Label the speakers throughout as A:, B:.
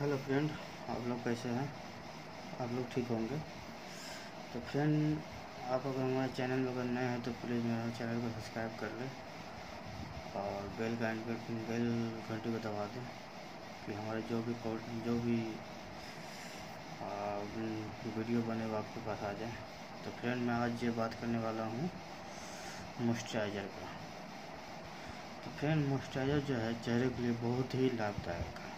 A: Hello friend, आप लोग कैसे हैं? आप लोग ठीक होंगे? तो फ्रेंड, आप अगर हमारे चैनल में अगर नए हैं तो प्लीज़ मेरे चैनल को सब्सक्राइब कर लें और बेल का बेल घंटी को दबा दें कि हमारे जो भी जो भी वीडियो बने वो आपके पास आ जाए। तो फ्रेंड, मैं आज ये बात करने वाला हूँ मॉइस्चराइज़र का तो फ्रेंड मॉइस्चराइज़र जो है, चेहरे के लिए बहुत ही लाभदायक है।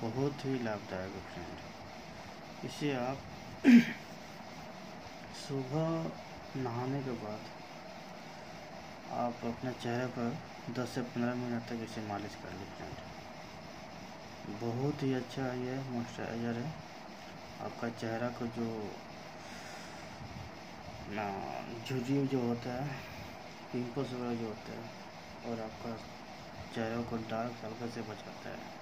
A: बहुत ही लाभदायक है। फ्रेंड इसे आप सुबह नहाने के बाद आप अपने चेहरे पर 10 से 15 मिनट तक इसे मालिश कर लीजिए फ्रेंड बहुत ही अच्छा ये मॉइस्चराइज़र है। आपका चेहरा को जो झुर्री जो होता है पिंपल्स वगैरह जो होता है, और आपका चेहरे को डार्क हल्का से बचाता है।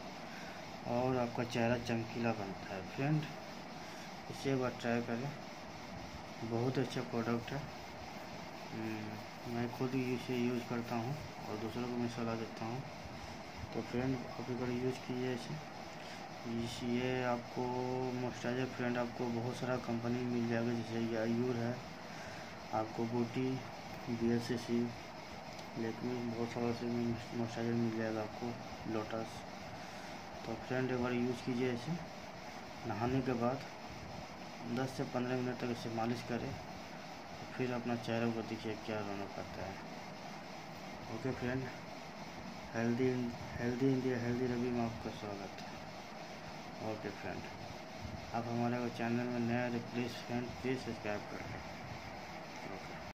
A: आपका चेहरा चमकीला बनता है। फ्रेंड इसे एक बार ट्राई करें। बहुत अच्छा प्रोडक्ट है। हम्म, मैं खुद इसे यूज़ करता हूँ और दूसरों को मैं सलाह देता हूँ। तो फ्रेंड आप एक बार यूज़ कीजिए इसे। इस ये आपको मॉइस्चराइजर फ्रेंड आपको बहुत सारा कंपनी मिल जाएगा। जैसे आयूर है आपको बूटी बी एस सी लेकिन बहुत सारा से मॉइस्चराइजर मिल जाएगा आपको। लोटस तो फ्रेंड एक बार यूज़ कीजिए इसे। नहाने के बाद 10 से 15 मिनट तक इसे मालिश करें। तो फिर अपना चेहरे को देखिए क्या रौनक आता है। Okay friend, healthy healthy India, healthy Ravi में आपका स्वागत है। ओके फ्रेंड, आप हमारे चैनल में नए प्लीज़ फ्रेंड, प्लीज़ सब्सक्राइब करें